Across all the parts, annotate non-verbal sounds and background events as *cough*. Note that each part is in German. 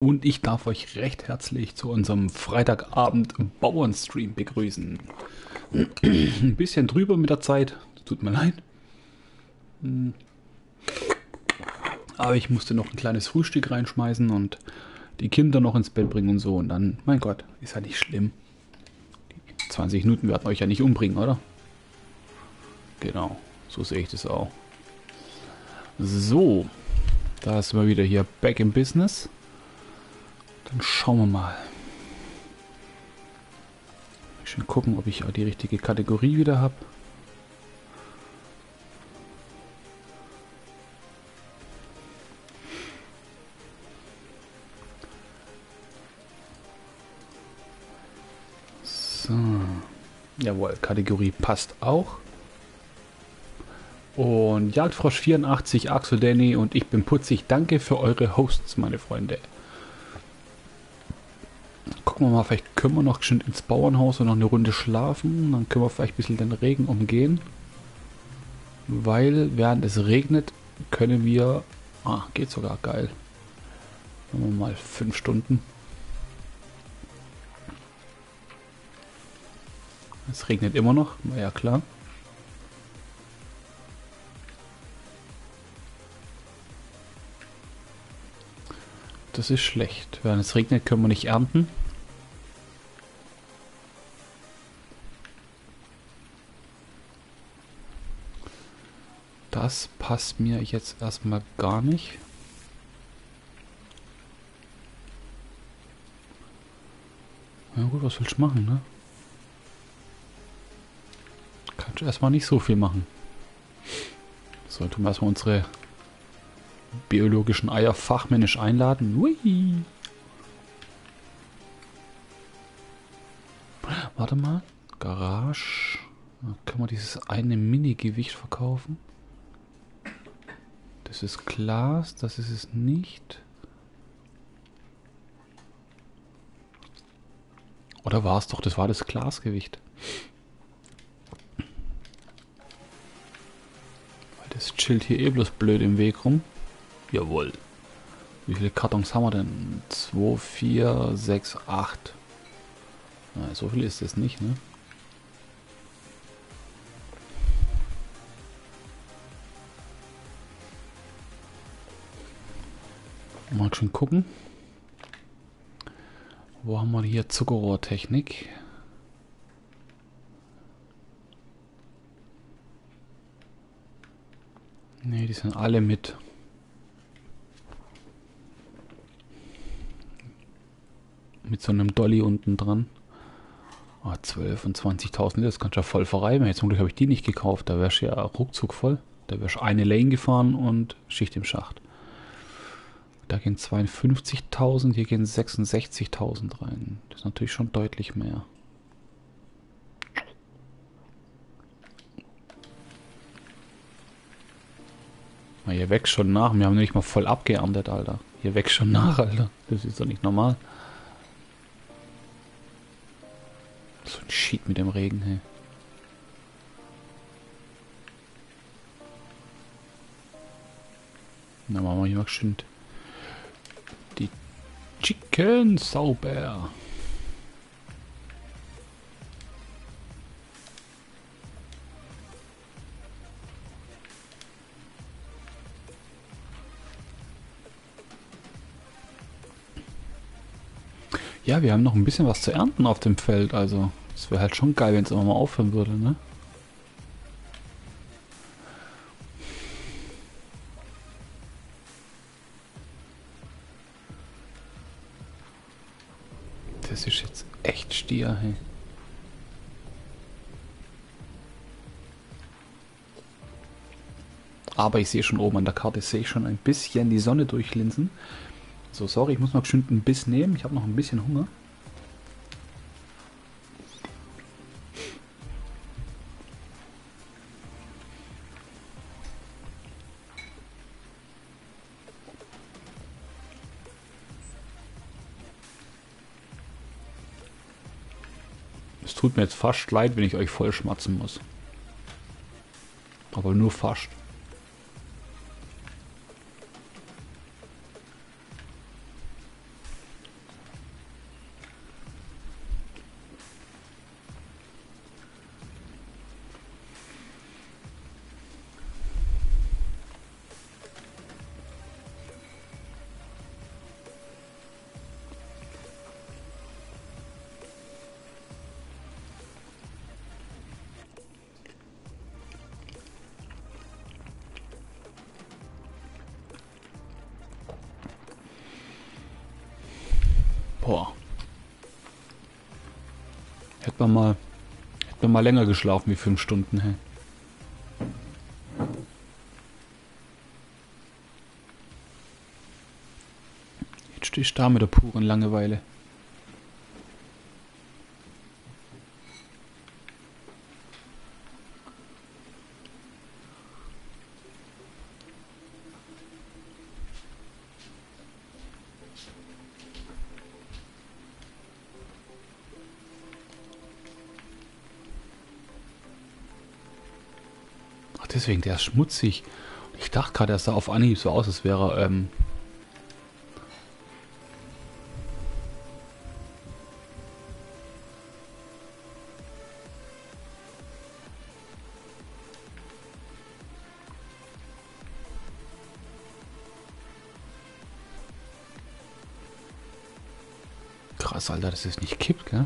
Und ich darf euch recht herzlich zu unserem Freitagabend Bauernstream begrüßen. Ein bisschen drüber mit der Zeit, tut mir leid. Aber ich musste noch ein kleines Frühstück reinschmeißen und die Kinder noch ins Bett bringen und so. Und dann, mein Gott, ist ja nicht schlimm. Die 20 Minuten werden euch ja nicht umbringen, oder? Genau, so sehe ich das auch. So, da ist mal wieder hier back in business. Dann schauen wir mal. Schön gucken, ob ich die richtige Kategorie wieder habe. Jawohl, Kategorie passt auch. Und Jagdfrosch84, Axel Danny und ich bin putzig. Danke für eure Hosts, meine Freunde gucken wir mal, vielleicht können wir noch schön ins Bauernhaus und noch eine Runde schlafen. Dann können wir vielleicht ein bisschen den Regen umgehen. Weil während es regnet, können wir... Ah, geht sogar geil. Machen wir mal fünf Stunden. Es regnet immer noch, war ja klar. Das ist schlecht. Während es regnet, können wir nicht ernten. Das passt mir jetzt erstmal gar nicht. Ja gut, was willst du machen, ne? Kannst du erstmal nicht so viel machen. So, tun wir erstmal unsere biologischen Eier fachmännisch einladen. Ui. Warte mal. Garage. Können wir dieses eine Mini-Gewicht verkaufen. Das ist Glas, das ist es nicht. Oder war es doch, das war das Glasgewicht. Weil das chillt hier eh bloß blöd im Weg rum. Jawohl. Wie viele Kartons haben wir denn? 2, 4, 6, 8. Na, so viel ist es nicht, ne? Mal schon gucken. Wo haben wir hier Zuckerrohrtechnik? Ne, die sind alle mit. Mit so einem Dolly unten dran. Oh, 12 und 20.000 das kannst du ja voll verreiben. Jetzt zum Glück habe ich die nicht gekauft. Da wärst du ja ruckzuck voll. Da wärst du eine Lane gefahren und Schicht im Schacht. Da gehen 52.000, hier gehen 66.000 rein. Das ist natürlich schon deutlich mehr. Hier wächst schon nach. Wir haben nicht mal voll abgeerntet, Alter. Hier wächst schon nach, Alter. Das ist doch nicht normal. So ein Shit mit dem Regen, hey. Na, machen wir hier mal schön Chicken sauber. Ja, wir haben noch ein bisschen was zu ernten auf dem Feld, also es wäre halt schon geil, wenn es immer mal aufhören würde, ne? Stier, hey. Aber ich sehe schon oben an der Karte, sehe ich schon ein bisschen die Sonne durchlinsen. So, sorry, ich muss noch bestimmt einen Biss nehmen. Ich habe noch ein bisschen Hunger. Mir jetzt fast leid, wenn ich euch voll schmatzen muss. Aber nur fast. Hätte man mal, hätte man mal länger geschlafen wie fünf Stunden, hey. Jetzt stehe ich da mit der puren Langeweile. Deswegen, der ist schmutzig. Ich dachte gerade, er sah auf Anhieb so aus, als wäre ähm Krass, Alter, dass es nicht kippt, gell?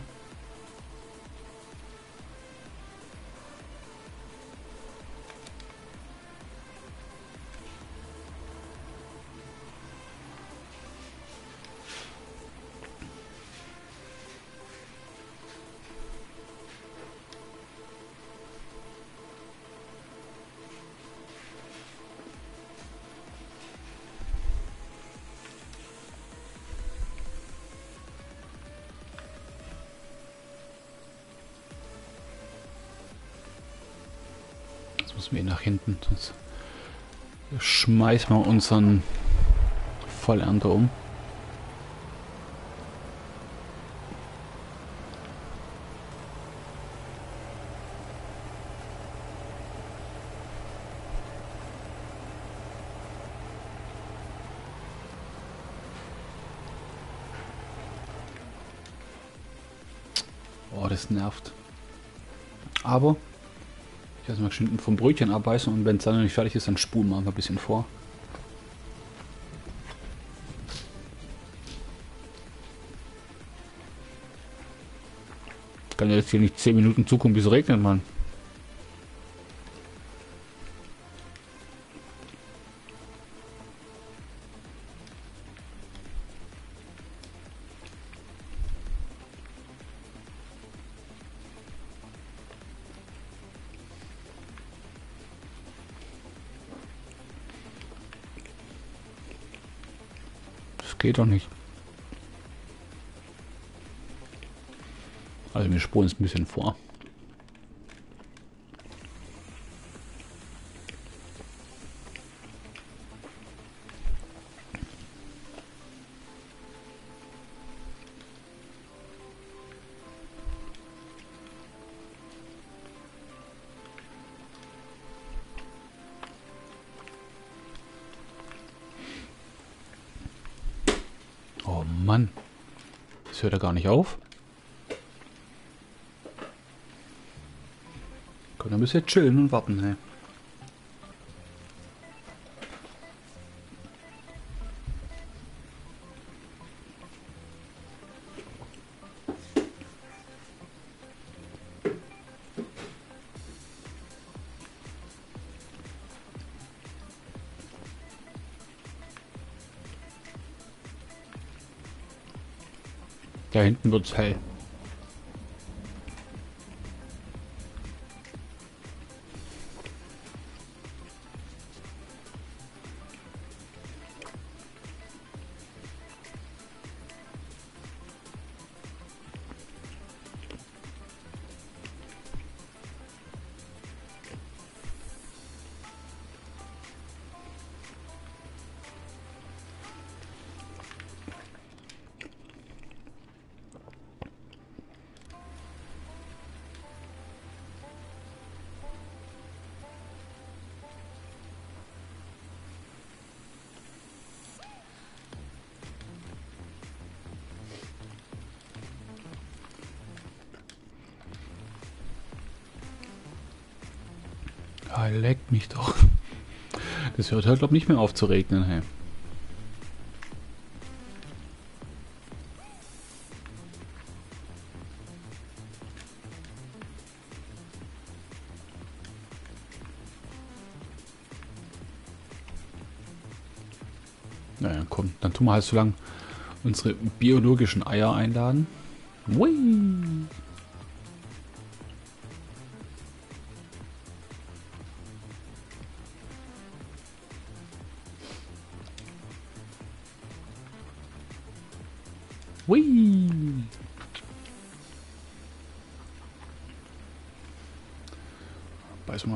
Müssen wir nach hinten. Sonst schmeißen wir unseren Vollernte um. Oh, das nervt. Aber ich werde mal schön vom Brötchen abbeißen und wenn es dann noch nicht fertig ist, dann spulen wir ein bisschen vor. Ich kann jetzt hier nicht 10 Minuten zukommen, bis es regnet, Mann. Geht doch nicht. Also wir spulen es ein bisschen vor. Mann. Das hört er gar nicht auf. Können wir ein bisschen chillen und warten, hey. Hinten wird es hell. Hört halt, glaube nicht mehr auf zu regnen. Hey. Naja, komm, dann tun wir halt so lang, unsere biologischen Eier einladen. Whee!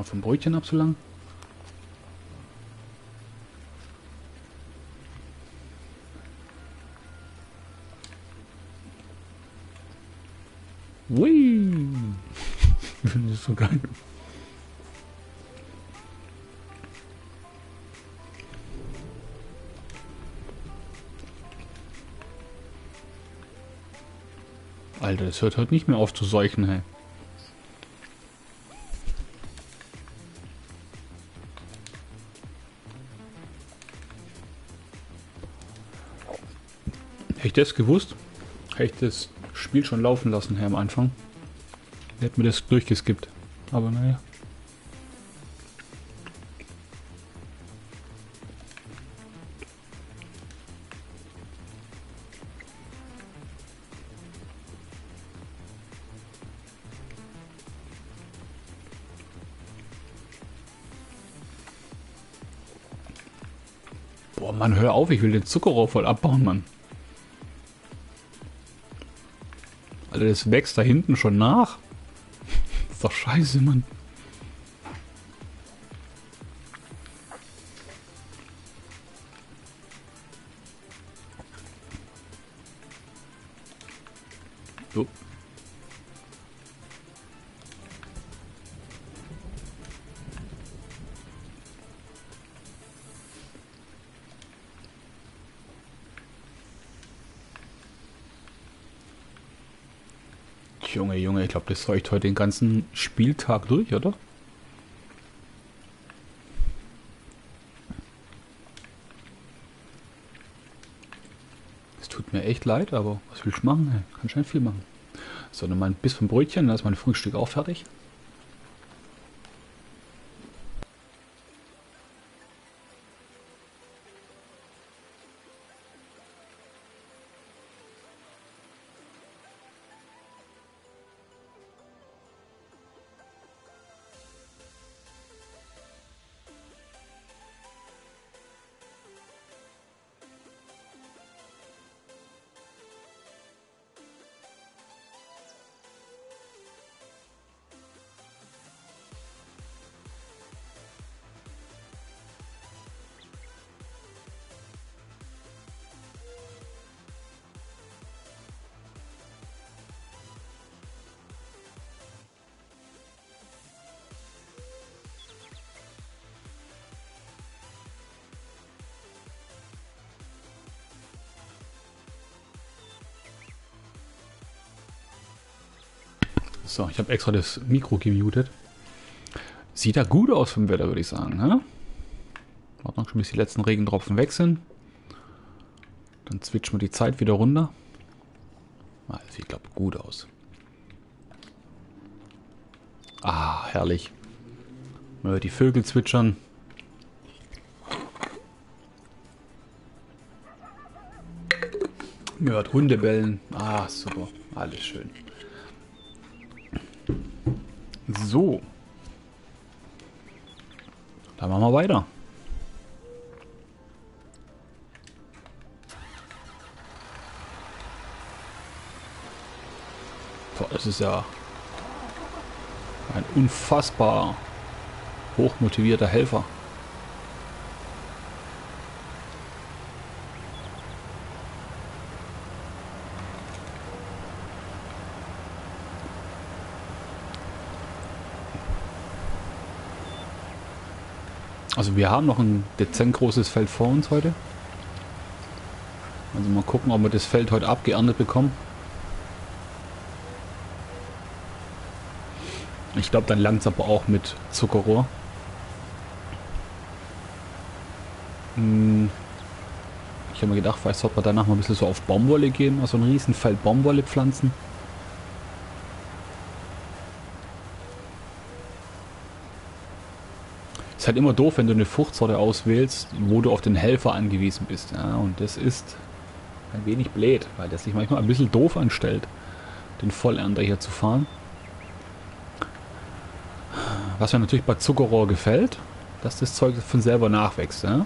Vom Brötchen ab so lang. Whee! Finde ich so geil. Alter, das hört heute nicht mehr auf zu seuchen, hey. Das gewusst, hätte ich das Spiel schon laufen lassen, Herr, am Anfang. Hätte mir das durchgeskippt. Aber naja. Boah, Mann, hör auf, ich will den Zuckerrohr voll abbauen, Mann. Alter, das wächst da hinten schon nach. *laughs* ist doch scheiße, Mann. Glaube, das seucht heute den ganzen Spieltag durch, oder? Es tut mir echt leid, aber was willst du machen? Kann schon viel machen. So, dann mal ein bisschen Brötchen, dann ist mein Frühstück auch fertig. So, ich habe extra das Mikro gemutet. Sieht da gut aus vom Wetter, würde ich sagen. Ne? Warten noch schon, bis die letzten Regentropfen sind. Dann switchen wir die Zeit wieder runter. Ah, das sieht, glaube ich, gut aus. Ah, herrlich. Man hört die Vögel zwitschern. Man hört Hunde bellen. Ah, super. Alles schön. So. Dann machen wir weiter. Boah, das ist ja ein unfassbar hochmotivierter Helfer. Also wir haben noch ein dezent großes Feld vor uns heute. Also mal gucken, ob wir das Feld heute abgeerntet bekommen. Ich glaube, dann langt es aber auch mit Zuckerrohr. Hm. Ich habe mir gedacht, vielleicht sollte man danach mal ein bisschen so auf Baumwolle gehen, also ein riesen Feld Baumwolle pflanzen. Ist halt immer doof, wenn du eine Fruchtsorte auswählst, wo du auf den Helfer angewiesen bist. Ja, und das ist ein wenig blöd, weil der sich manchmal ein bisschen doof anstellt, den Vollernter hier zu fahren. Was mir natürlich bei Zuckerrohr gefällt, dass das Zeug von selber nachwächst. Ja?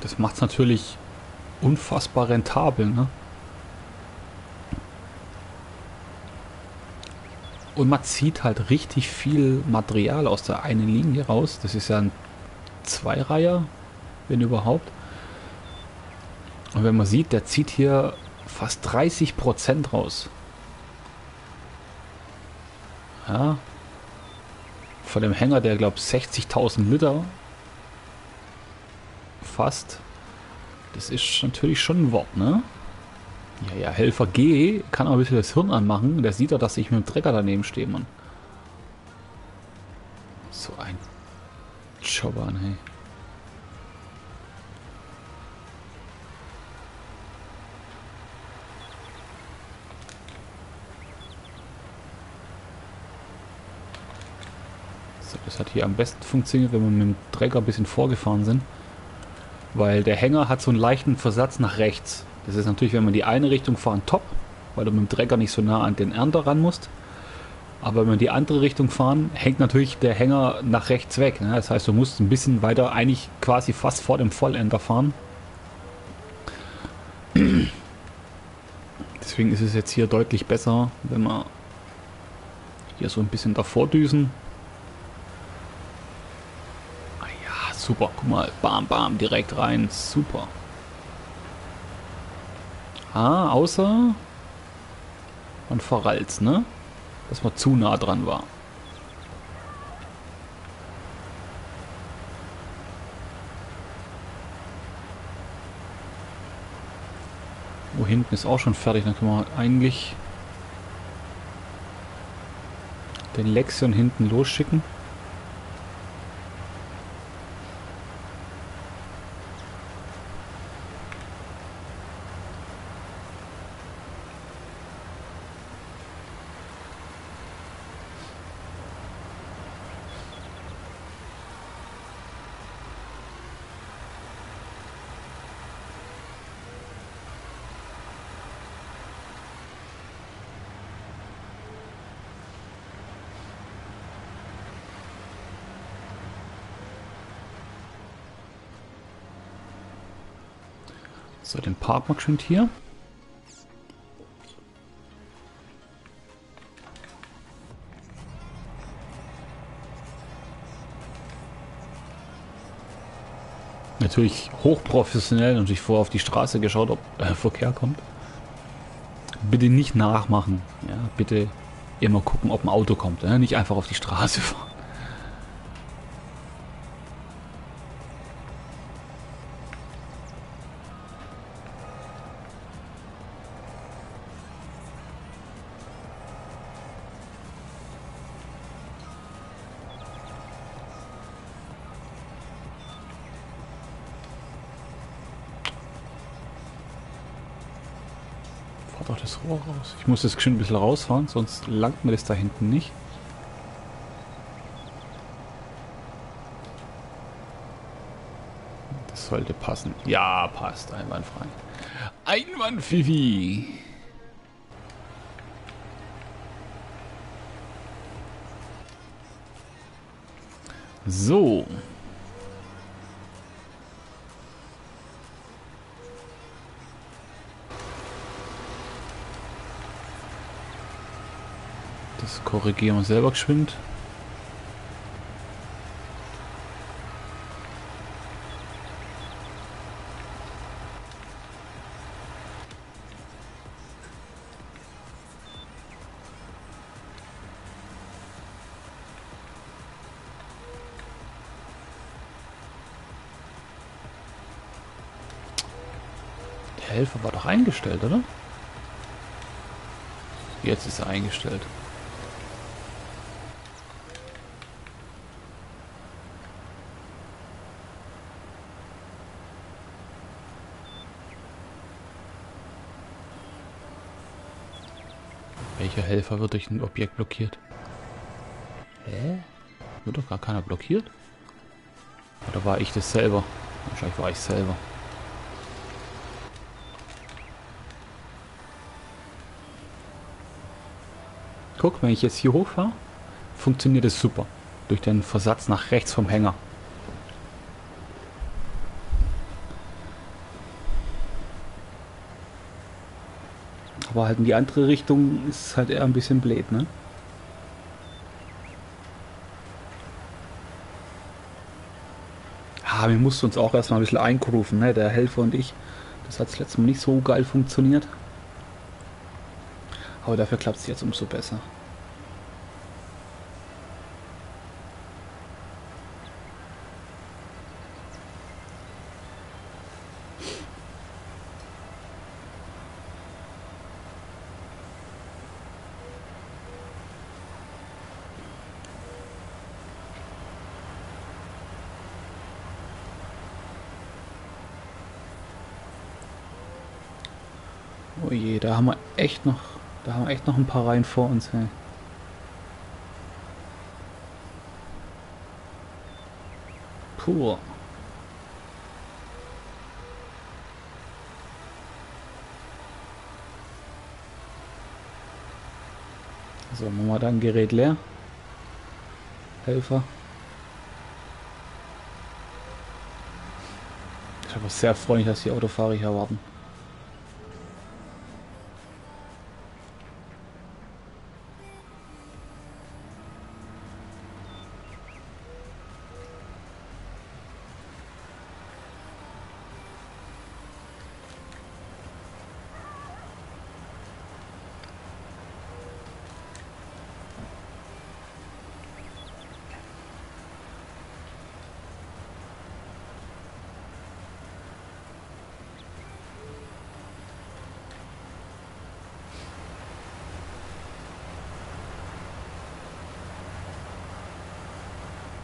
Das macht es natürlich unfassbar rentabel. Ne? Und man zieht halt richtig viel Material aus der einen Linie raus. Das ist ja ein Zweireiher, wenn überhaupt. Und wenn man sieht, der zieht hier fast 30% raus. Ja. Von dem Hänger, der glaubt 60.000 Liter fast. Das ist natürlich schon ein Wort, ne? Ja, ja, Helfer G kann auch ein bisschen das Hirn anmachen. Der sieht doch, dass ich mit dem Trecker daneben stehe, Mann. So ein Jobber, hey. So, das hat hier am besten funktioniert, wenn wir mit dem Trecker ein bisschen vorgefahren sind. Weil der Hänger hat so einen leichten Versatz nach rechts. Das ist natürlich, wenn man die eine Richtung fahren, top, weil du mit dem Trecker nicht so nah an den Ernter ran musst. Aber wenn wir die andere Richtung fahren, hängt natürlich der Hänger nach rechts weg. Ne? Das heißt, du musst ein bisschen weiter, eigentlich quasi fast vor dem Vollender fahren. *clears throat* Deswegen ist es jetzt hier deutlich besser, wenn wir hier so ein bisschen davor düsen. Ah ja, super. Guck mal, bam, bam, direkt rein. Super. Ah, außer man verrallt, ne? Dass man zu nah dran war. Wo hinten ist auch schon fertig, dann können wir eigentlich den Lexion hinten losschicken. Parken wir schon hier. Natürlich hochprofessionell und sich vorher auf die Straße geschaut, ob äh, Verkehr kommt. Bitte nicht nachmachen. Ja, bitte immer gucken, ob ein Auto kommt. Ja? Nicht einfach auf die Straße *laughs* fahren. Fahr doch das Rohr raus. Ich muss das geschwind ein bisschen rausfahren, sonst langt mir das da hinten nicht. Das sollte passen. Ja, passt. Einwandfrei. Einwandfifi. So. Korrigieren wir selber geschwind. Der Helfer war doch eingestellt, oder? Jetzt ist er eingestellt. Welcher Helfer wird durch ein Objekt blockiert? Hä? Wird doch gar keiner blockiert? Oder war ich das selber? Wahrscheinlich war ich selber. Guck, wenn ich jetzt hier hochfahre, funktioniert es super. Durch den Versatz nach rechts vom Hänger. Aber halt in die andere Richtung ist halt eher ein bisschen blöd, ne? Ah, wir mussten uns auch erstmal ein bisschen einkrufen, ne? Der Helfer und ich. Das hat das letzte Mal nicht so geil funktioniert. Aber dafür klappt es jetzt umso besser. Oh je, da haben wir echt noch, da haben wir echt noch ein paar Reihen vor uns. Hey. Puh. So, machen wir dann Gerät leer. Helfer. Ich habe sehr freundlich, dass die Autofahrer hier warten.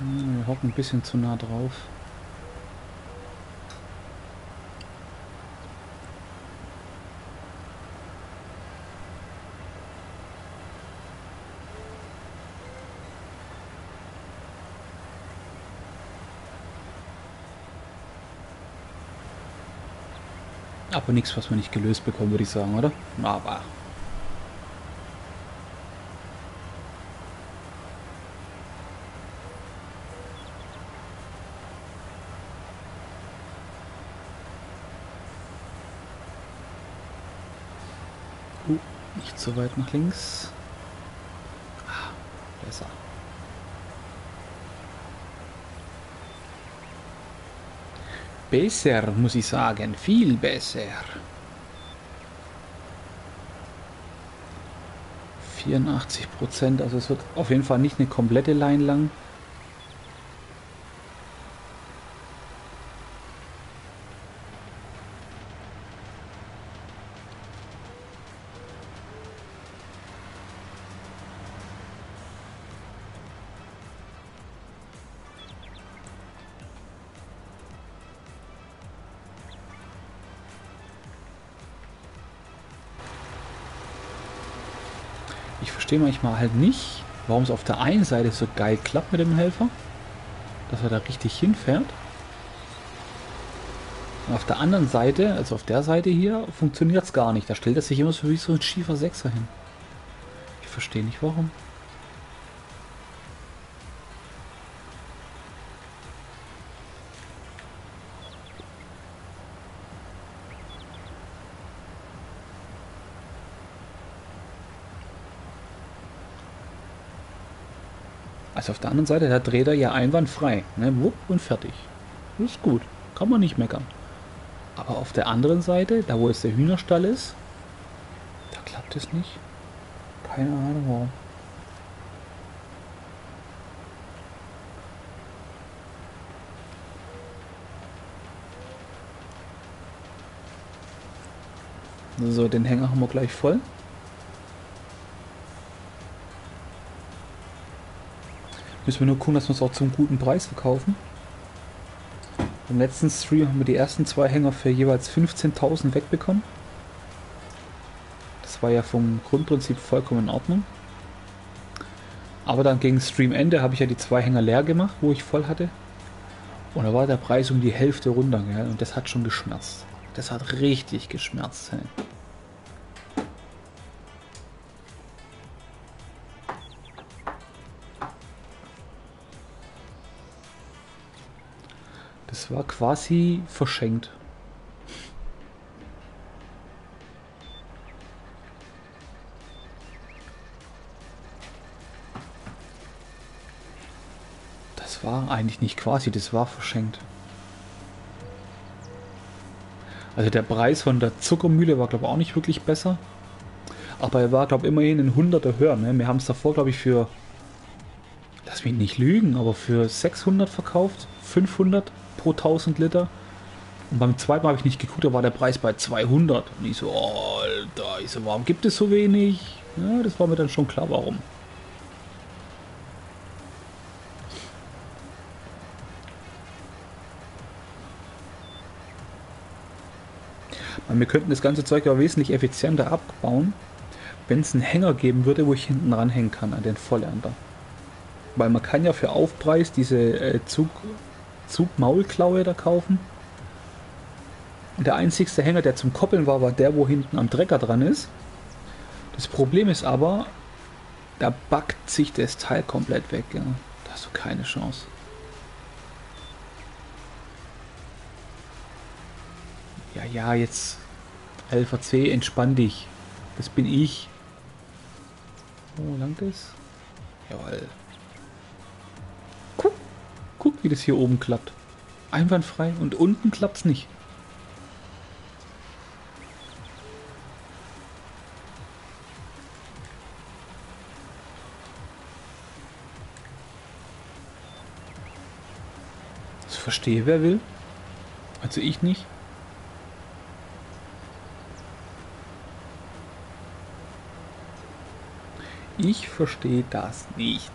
Wir hocken ein bisschen zu nah drauf. Aber nichts, was wir nicht gelöst bekommen, würde ich sagen, oder? Aber Uh, so weit nach links. Ah, besser. Besser, muss ich sagen. Viel besser. 84 Prozent, also es wird auf jeden Fall nicht eine komplette Line lang. Verstehe manchmal halt nicht, warum es auf der einen Seite so geil klappt mit dem Helfer, dass er da richtig hinfährt. Und auf der anderen Seite, also auf der Seite hier, funktioniert es gar nicht. Da stellt er sich immer so wie so ein schiefer Sechser hin. Ich verstehe nicht warum. Also auf der anderen Seite, da dreht er ja einwandfrei. Ne? Wupp und fertig. Das ist gut. Kann man nicht meckern. Aber auf der anderen Seite, da wo jetzt der Hühnerstall ist, da klappt es nicht. Keine Ahnung warum. So, den Hänger haben wir gleich voll. Müssen wir nur gucken, dass wir es auch zum guten Preis verkaufen. Im letzten Stream haben wir die ersten zwei Hänger für jeweils 15.000 wegbekommen. Das war ja vom Grundprinzip vollkommen in Ordnung. Aber dann gegen Streamende habe ich ja die zwei Hänger leer gemacht, wo ich voll hatte. Und da war der Preis um die Hälfte runter. Gell? Und das hat schon geschmerzt. Das hat richtig geschmerzt. Hey. War quasi verschenkt. Das war eigentlich nicht quasi, das war verschenkt. Also der Preis von der Zuckermühle war glaube ich auch nicht wirklich besser. Aber er war glaube ich immerhin ein Hunderter höher. Ne? Wir haben es davor glaube ich für, lass mich nicht lügen, aber für 600 verkauft. 500 pro 1000 Liter. Und beim zweiten Mal habe ich nicht geguckt, da war der Preis bei 200. Und ich so, Alter, ich so, warum gibt es so wenig? Ja, das war mir dann schon klar, warum. Wir könnten das ganze Zeug ja wesentlich effizienter abbauen, wenn es einen Hänger geben würde, wo ich hinten ranhängen kann an den Vollernter. Weil man kann ja für Aufpreis diese äh, Zug, Zugmaulklaue da kaufen. Und der einzigste Hänger, der zum Koppeln war, war der, wo hinten am Trecker dran ist. Das Problem ist aber, da backt sich das Teil komplett weg. Ja. Da hast du keine Chance. Ja, ja, jetzt LVC, entspann dich. Das bin ich. Wo langt es? Jawohl. Guck, wie das hier oben klappt. Einwandfrei und unten klappt es nicht. Das verstehe wer will. Also ich nicht. Ich verstehe das nicht.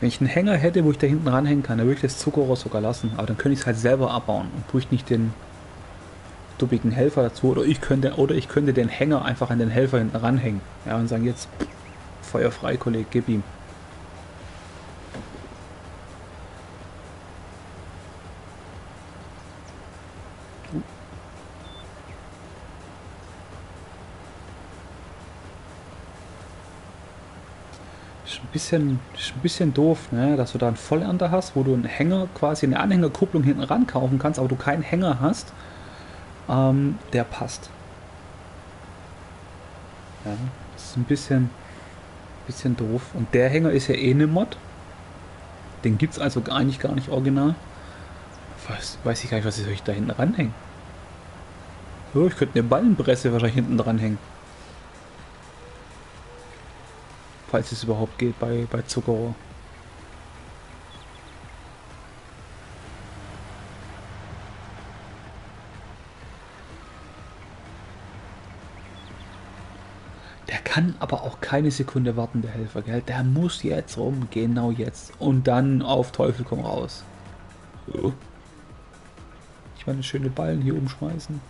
Wenn ich einen Hänger hätte, wo ich da hinten ranhängen kann, dann würde ich das Zuckerrohr sogar lassen. Aber dann könnte ich es halt selber abbauen und bräuchte nicht den duppigen Helfer dazu. Oder ich könnte, oder ich könnte den Hänger einfach an den Helfer hinten ranhängen. Ja, und sagen jetzt, feuerfrei, Kollege, gib ihm. Bisschen, ein bisschen doof, ne? dass du da einen Vollernter hast, wo du einen Hänger, quasi eine Anhängerkupplung hinten ran kaufen kannst, aber du keinen Hänger hast, ähm, der passt. Ja, das ist ein bisschen, bisschen doof. Und der Hänger ist ja eh eine Mod. Den gibt es also eigentlich gar nicht original. Weiß, weiß ich gar nicht, was ich da hinten ranhängen. So, ich könnte eine Ballenpresse wahrscheinlich hinten dranhängen. Falls es überhaupt geht bei, bei Zuckerrohr. Der kann aber auch keine Sekunde warten, der Helfer, gell? Der muss jetzt rum, genau jetzt. Und dann auf Teufel komm raus. Ich meine, schöne Ballen hier umschmeißen.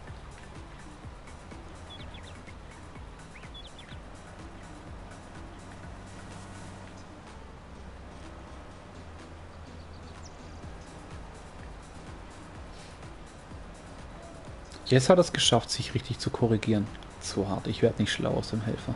Jetzt hat er es geschafft, sich richtig zu korrigieren. Zu hart. Ich werde nicht schlau aus dem Helfer.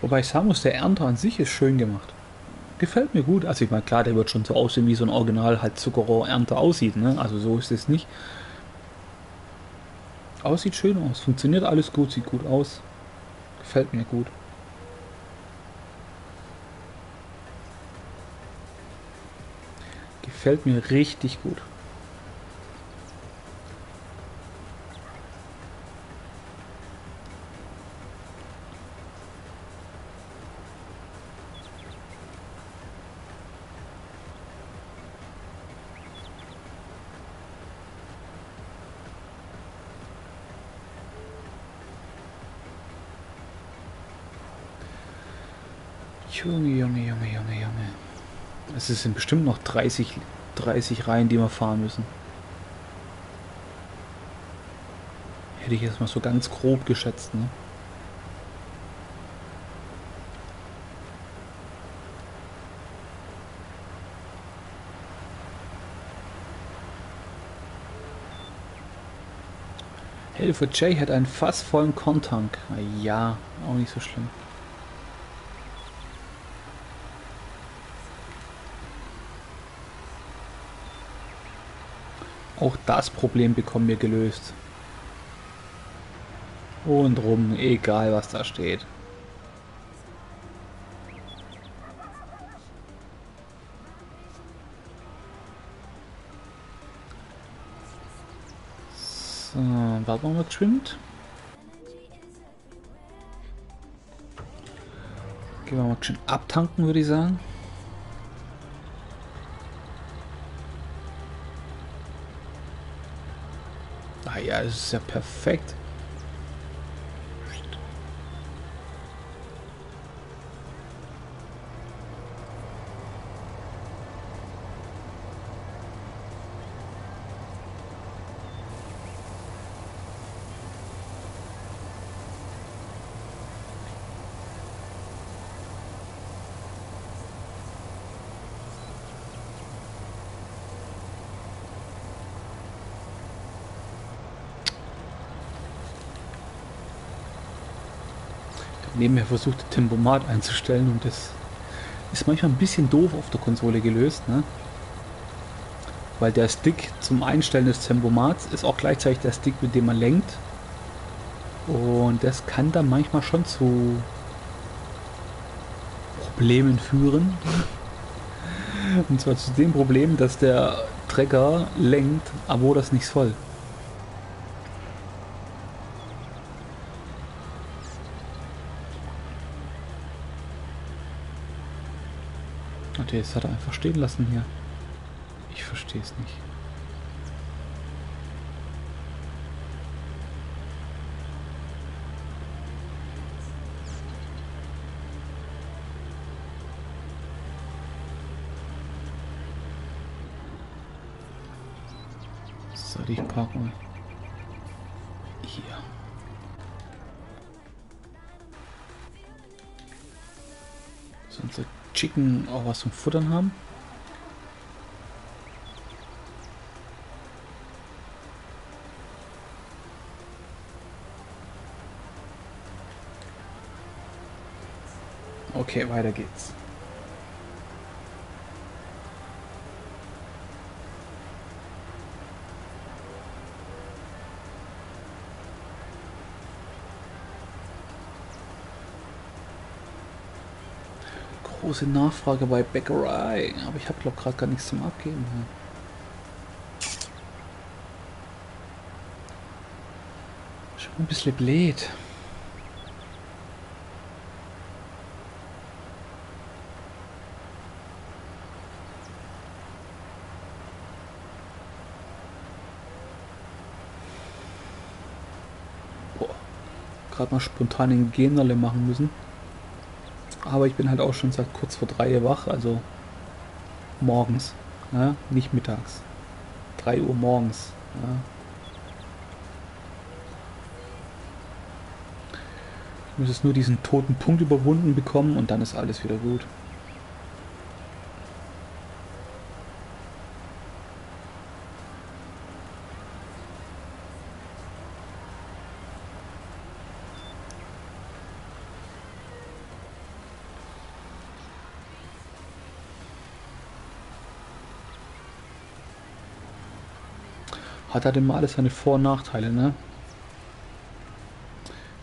Wobei ich sagen muss, der Ernter an sich ist schön gemacht. Gefällt mir gut. Also ich meine, klar, der wird schon so aussehen, wie so ein Original halt Zuckerrohr-Ernter aussieht. Ne? Also so ist es nicht. Aber es sieht schön aus. Funktioniert alles gut, sieht gut aus. Gefällt mir gut. Gefällt mir richtig gut. Sind bestimmt noch 30, 30 Reihen, die wir fahren müssen. Hätte ich jetzt mal so ganz grob geschätzt, ne? Hilfe, Jay hat einen fast vollen Kontank. Ja, auch nicht so schlimm. Auch das Problem bekommen wir gelöst. Und rum, egal was da steht. So, warten wir mal geschwind. Gehen wir mal schön abtanken, würde ich sagen. Ja, das ist ja perfekt. Nebenher versucht, Tempomat einzustellen und das ist manchmal ein bisschen doof auf der Konsole gelöst, ne? Weil der Stick zum Einstellen des Tempomats ist auch gleichzeitig der Stick, mit dem man lenkt. Und das kann dann manchmal schon zu Problemen führen. *laughs* Und zwar zu dem Problem, dass der Trecker lenkt, aber das nicht soll. Und jetzt hat er einfach stehen lassen hier. Ich verstehe es nicht. So, ich parke Chicken auch was zum Futtern haben. Okay, weiter geht's. Große Nachfrage bei Bäckerei. Aber ich habe glaube gerade gar nichts zum Abgeben. Schon ein bisschen blöd. gerade mal spontan den Generle machen müssen. Aber ich bin halt auch schon seit kurz vor drei wach, also morgens, ja, nicht mittags. 3 Uhr morgens. Ja. Ich muss jetzt nur diesen toten Punkt überwunden bekommen und dann ist alles wieder gut. Hat halt immer alles seine Vor- und Nachteile, ne?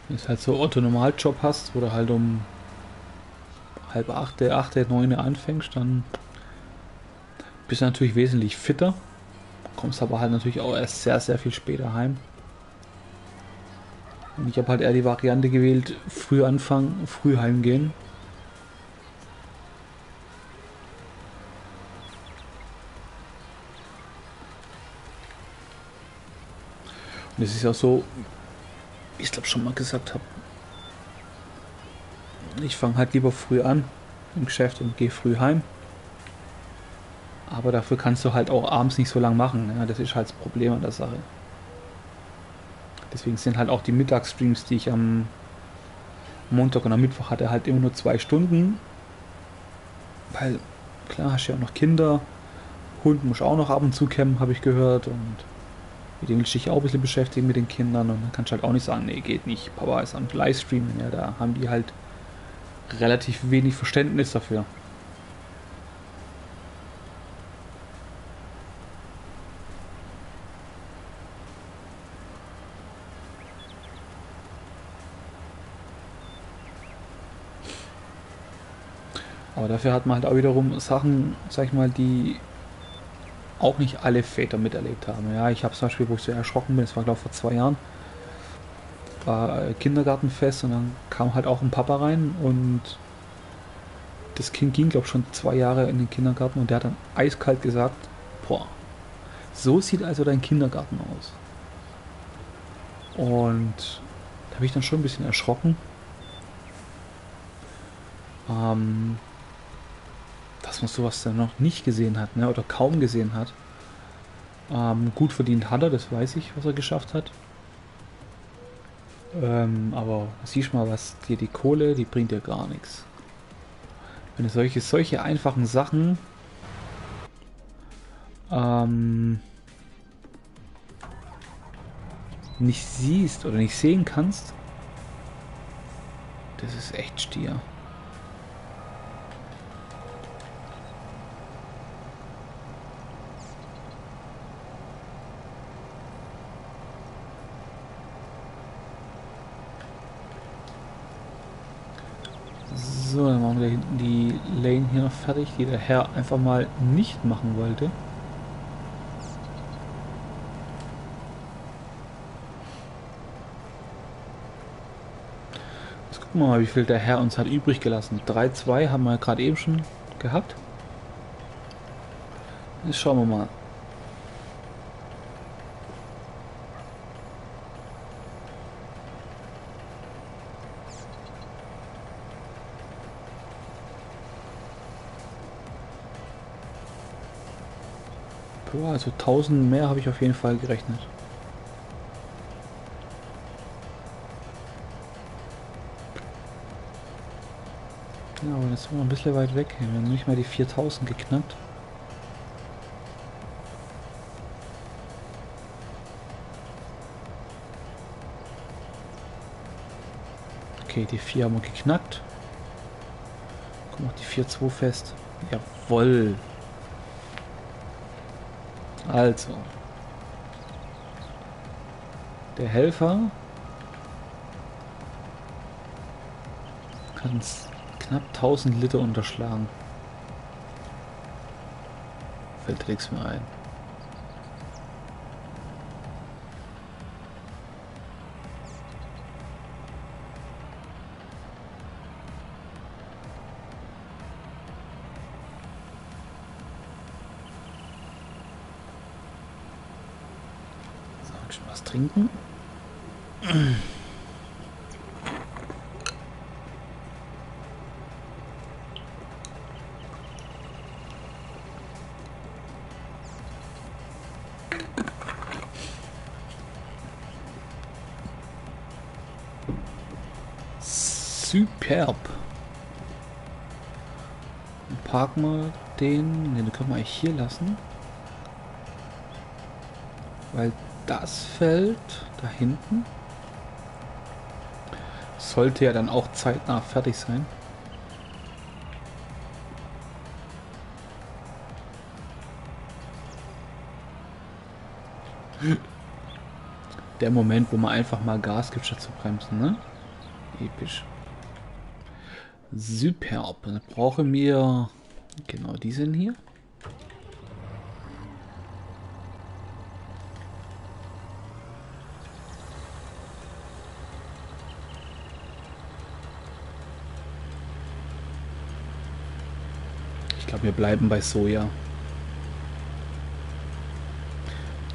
Wenn du halt so Otto-Normaljob hast, wo du halt um halb acht, acht, neun anfängst, dann bist du natürlich wesentlich fitter. Kommst aber halt natürlich auch erst sehr, sehr viel später heim. Und ich habe halt eher die Variante gewählt, früh anfangen, früh heimgehen. Und es ist auch so, wie ich glaube schon mal gesagt habe, ich fange halt lieber früh an im Geschäft und gehe früh heim. Aber dafür kannst du halt auch abends nicht so lang machen. Ja, das ist halt das Problem an der Sache. Deswegen sind halt auch die Mittagsstreams, die ich am Montag und am Mittwoch hatte, halt immer nur zwei Stunden. Weil, klar, hast du ja auch noch Kinder. Hund muss auch noch ab und zu kämmen, habe ich gehört. Und mit dem willst du dich auch ein bisschen beschäftigen mit den Kindern. Und dann kannst du halt auch nicht sagen, nee, geht nicht. Papa ist am Livestreamen. Ja, da haben die halt relativ wenig Verständnis dafür. Aber dafür hat man halt auch wiederum Sachen, sag ich mal, die auch nicht alle Väter miterlebt haben. Ja, ich habe zum Beispiel, wo ich so erschrocken bin, das war glaube ich vor zwei Jahren, war Kindergartenfest und dann kam halt auch ein Papa rein und das Kind ging glaube ich schon zwei Jahre in den Kindergarten und der hat dann eiskalt gesagt, boah, so sieht also dein Kindergarten aus. Und da habe ich dann schon ein bisschen erschrocken. Ähm, dass man sowas dann noch nicht gesehen hat, ne, oder kaum gesehen hat. Ähm, gut verdient hat er, das weiß ich, was er geschafft hat. Ähm, aber siehst mal, was dir die Kohle, die bringt dir gar nichts. Wenn du solche, solche einfachen Sachen ähm, nicht siehst oder nicht sehen kannst, das ist echt Stier. So, dann machen wir die Lane hier noch fertig, die der Herr einfach mal nicht machen wollte. Jetzt gucken wir mal, wie viel der Herr uns hat übrig gelassen. 3-2 haben wir gerade eben schon gehabt. Jetzt schauen wir mal. Boah, also 1000 mehr habe ich auf jeden Fall gerechnet. Ja, aber jetzt sind wir ein bisschen weit weg. Wir haben nicht mal die 4000 geknackt. Okay, die 4 haben wir geknackt. Kommt noch die 4-2 fest. Jawoll. Also. Der Helfer kann knapp 1000 Liter unterschlagen. Fällt nichts mehr ein. was trinken. Superb. Parken wir den. Ne, den können wir eigentlich hier lassen. Weil das Feld da hinten sollte ja dann auch zeitnah fertig sein. Der Moment, wo man einfach mal Gas gibt, statt zu bremsen, ne? Episch. Superb. Dann brauchen wir genau diesen hier. Glaube, wir bleiben bei Soja.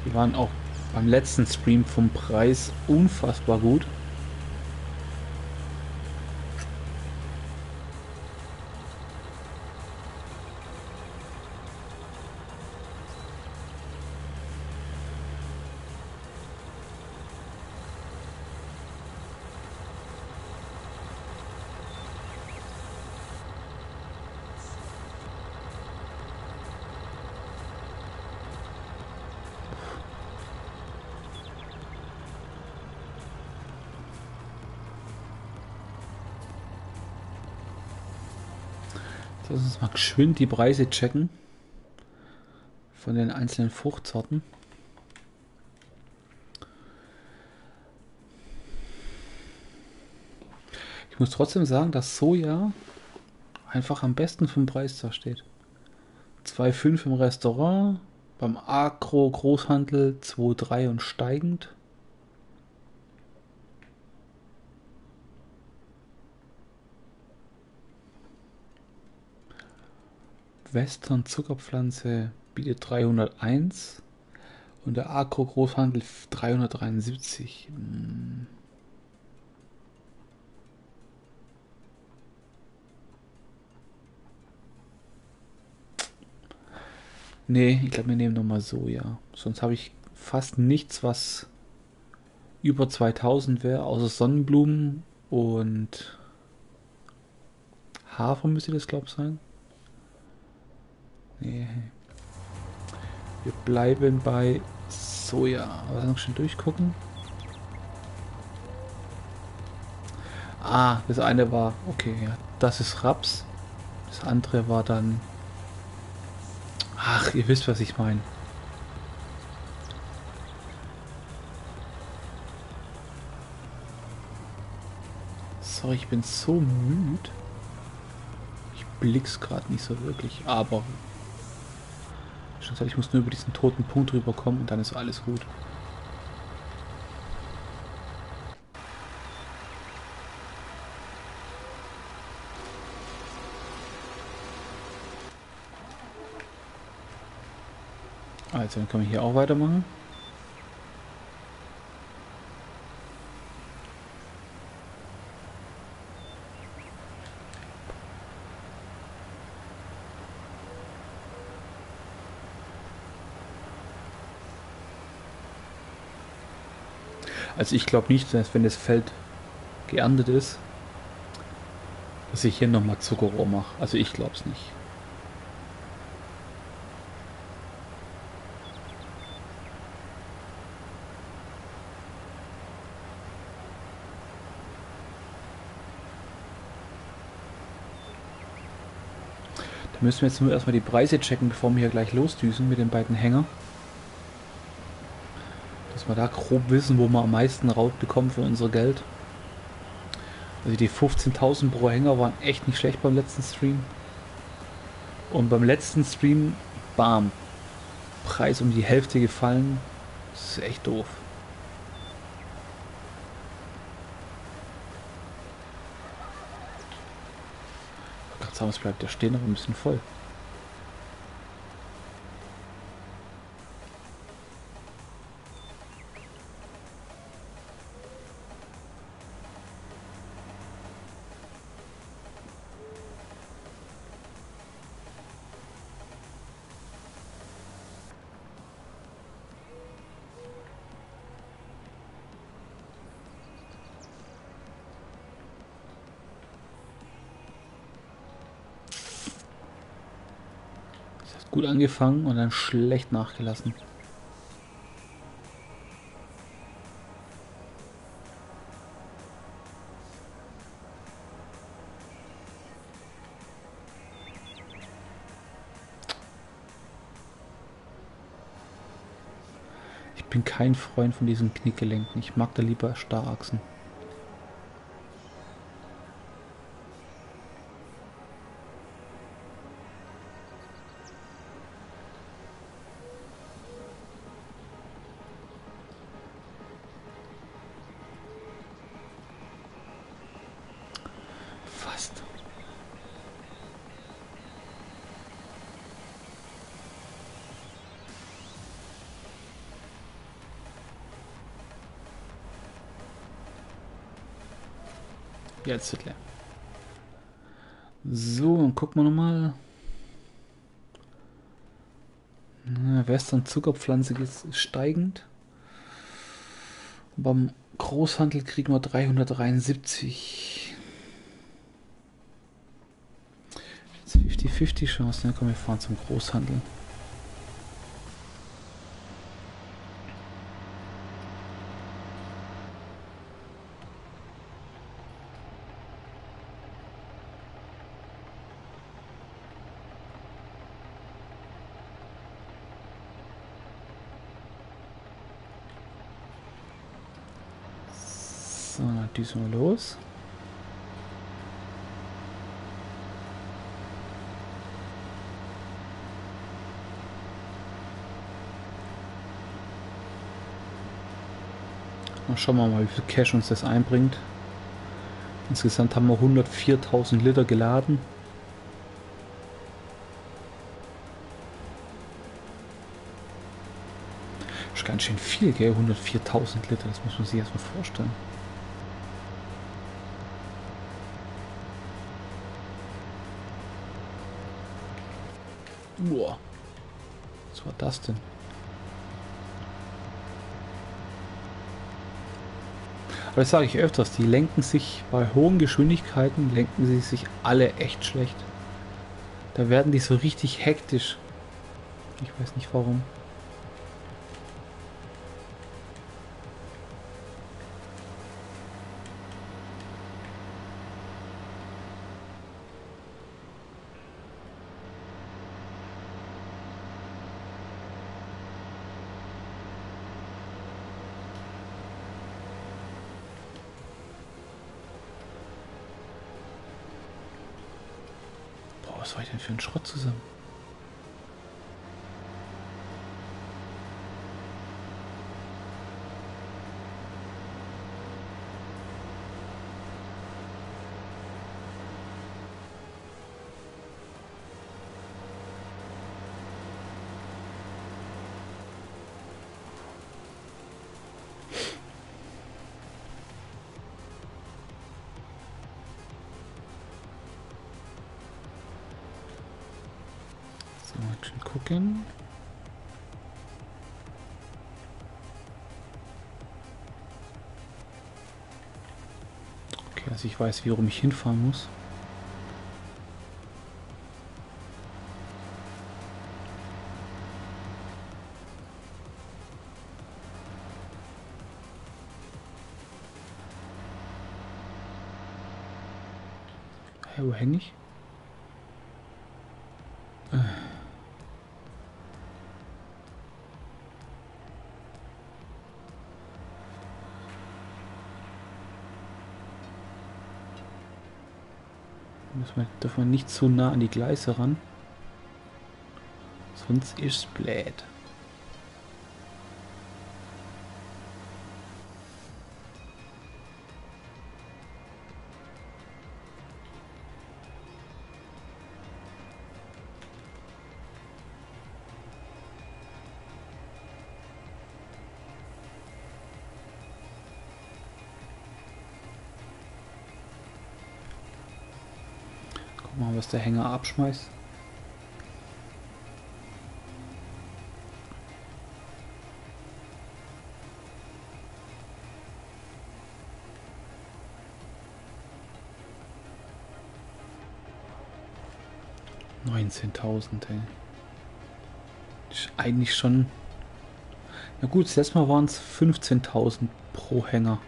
Die waren auch beim letzten Stream vom Preis unfassbar gut. Lass uns mal geschwind die Preise checken von den einzelnen Fruchtsorten. Ich muss trotzdem sagen, dass Soja einfach am besten vom Preis da steht. 2,5 im Restaurant, beim Agro Großhandel 2,3 und steigend. Western Zuckerpflanze bietet 301 und der Agro Großhandel 373. Hm. Nee, ich glaube, wir nehmen nochmal Soja. Sonst habe ich fast nichts, was über 2000 wäre, außer Sonnenblumen und Hafer müsste das, glaube ich, sein. Nee. Wir bleiben bei Soja. Aber noch schon durchgucken. Ah, das eine war, okay, ja, das ist Raps. Das andere war dann Ach, ihr wisst, was ich meine. Sorry, ich bin so müde. Ich blick's gerade nicht so wirklich, aber ich muss nur über diesen toten Punkt rüberkommen und dann ist alles gut. Also, dann können wir hier auch weitermachen. Also ich glaube nicht, dass wenn das Feld geerntet ist, dass ich hier nochmal Zuckerrohr mache. Also ich glaube es nicht. müssen wir jetzt nur erstmal die Preise checken, bevor wir hier gleich losdüsen mit den beiden Hänger. Dass wir da grob wissen, wo wir am meisten Raut bekommen für unser Geld. Also die 15.000 pro Hänger waren echt nicht schlecht beim letzten Stream. Und beim letzten Stream, bam, Preis um die Hälfte gefallen. Das ist echt doof. sagen, es bleibt ja stehen, aber ein bisschen voll. Angefangen und dann schlecht nachgelassen. Ich bin kein Freund von diesen Knickgelenken. Ich mag da lieber Starrachsen. Leer. So, dann gucken wir nochmal. Western Zuckerpflanze ist steigend. beim Großhandel kriegen wir 373. 50-50 Chancen. Dann kommen wir fahren zum Großhandel. dann düsen wir los. Mal schauen wir mal, wie viel Cash uns das einbringt. Insgesamt haben wir 104.000 Liter geladen. Das ist ganz schön viel, gell? 104.000 Liter, das muss man sich erstmal vorstellen. Boah. Was war das denn? Aber das sage ich öfters, die lenken sich bei hohen Geschwindigkeiten, lenken sie sich alle echt schlecht. Da werden die so richtig hektisch. Ich weiß nicht warum. Ich weiß, warum ich hinfahren muss. Hey, wo hänge ich? Muss man, darf man nicht zu nah an die Gleise ran. Sonst ist es blöd. Der Hänger abschmeißt. Neunzehntausend, eigentlich schon... Na gut, das letzte Mal waren es 15.000 pro Hänger.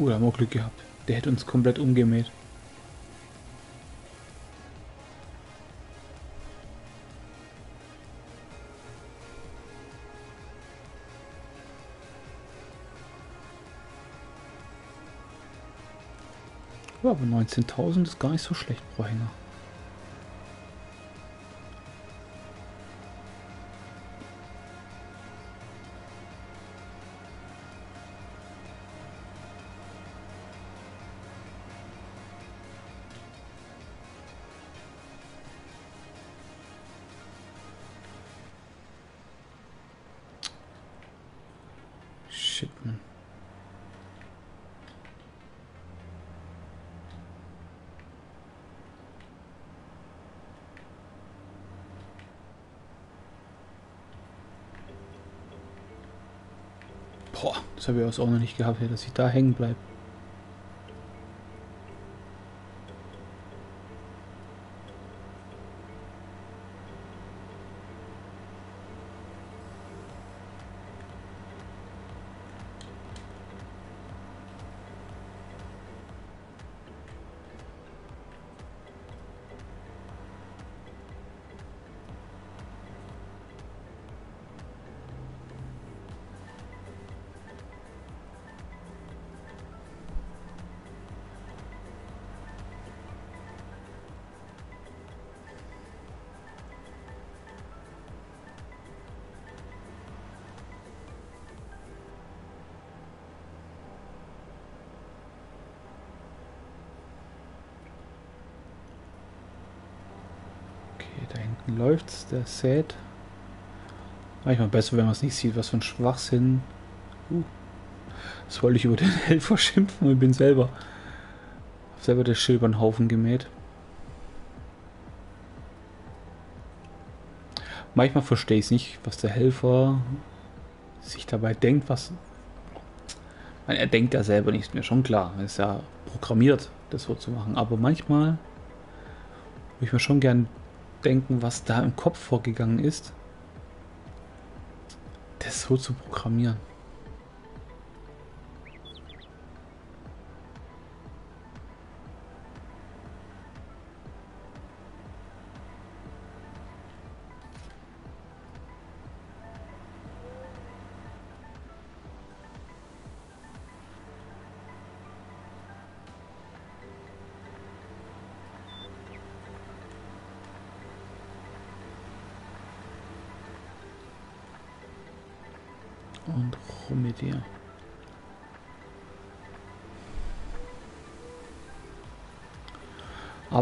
Uh, da haben wir Glück gehabt. Der hätte uns komplett umgemäht. Aber 19.000 ist gar nicht so schlecht pro das habe ich auch noch nicht gehabt, dass ich da hängen bleibe. Hinten läuft's, der sät. Manchmal besser, wenn man es nicht sieht, was für ein Schwachsinn. Uh, das wollte ich über den *laughs* Helfer schimpfen und bin selber selber der Schild Haufen gemäht. Manchmal verstehe ich nicht, was der Helfer sich dabei denkt, was. Er denkt ja selber nicht, mir schon klar. Er ist ja programmiert, das so zu machen. Aber manchmal würde ich mir schon gern denken, was da im Kopf vorgegangen ist, das so zu programmieren.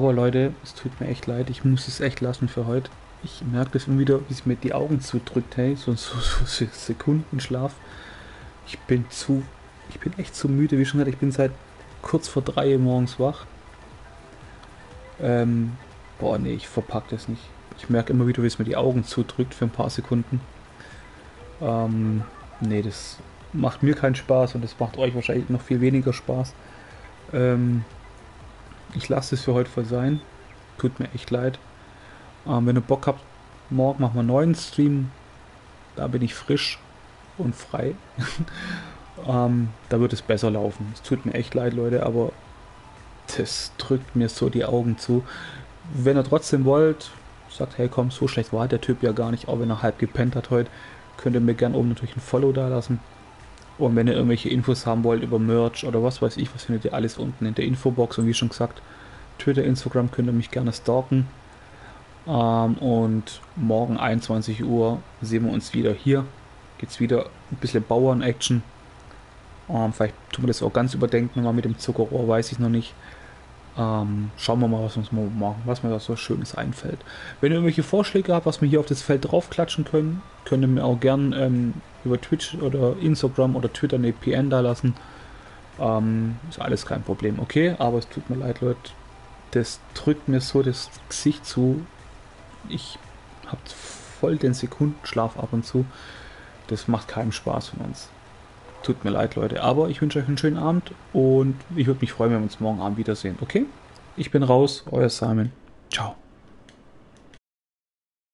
Aber Leute, es tut mir echt leid, ich muss es echt lassen für heute. Ich merke das immer wieder, wie es mir die Augen zudrückt, hey, so, so, so Sekundenschlaf. Ich bin zu, ich bin echt zu müde, wie schon gesagt, ich bin seit kurz vor drei morgens wach. Ähm, boah, nee, ich verpack das nicht. Ich merke immer wieder, wie es mir die Augen zudrückt für ein paar Sekunden. Ähm, nee, das macht mir keinen Spaß und das macht euch wahrscheinlich noch viel weniger Spaß. Ähm, ich lasse es für heute voll sein. Tut mir echt leid. Ähm, wenn ihr Bock habt, morgen machen wir einen neuen Stream. Da bin ich frisch und frei. *laughs* ähm, da wird es besser laufen. Es tut mir echt leid, Leute, aber das drückt mir so die Augen zu. Wenn ihr trotzdem wollt, sagt, hey komm, so schlecht war der Typ ja gar nicht, auch wenn er halb gepennt hat heute könnt ihr mir gerne oben natürlich ein Follow da lassen. Und wenn ihr irgendwelche Infos haben wollt über Merch oder was weiß ich, was findet ihr alles unten in der Infobox. Und wie schon gesagt, Twitter, Instagram könnt ihr mich gerne stalken. Ähm, und morgen 21 Uhr sehen wir uns wieder hier. Geht es wieder ein bisschen Bauern-Action. Ähm, vielleicht tun wir das auch ganz überdenken, mal mit dem Zuckerrohr, weiß ich noch nicht. Ähm, schauen wir mal, was uns machen, was mir da so Schönes einfällt. Wenn ihr irgendwelche Vorschläge habt, was wir hier auf das Feld draufklatschen können, könnt ihr mir auch gern ähm, über Twitch oder Instagram oder Twitter eine PN da lassen. Ähm, ist alles kein Problem, okay? Aber es tut mir leid, Leute. Das drückt mir so das Gesicht zu. Ich hab voll den Sekundenschlaf ab und zu. Das macht keinen Spaß von uns. Tut mir leid, Leute. Aber ich wünsche euch einen schönen Abend und ich würde mich freuen, wenn wir uns morgen Abend wiedersehen. Okay? Ich bin raus, euer Simon. Ciao.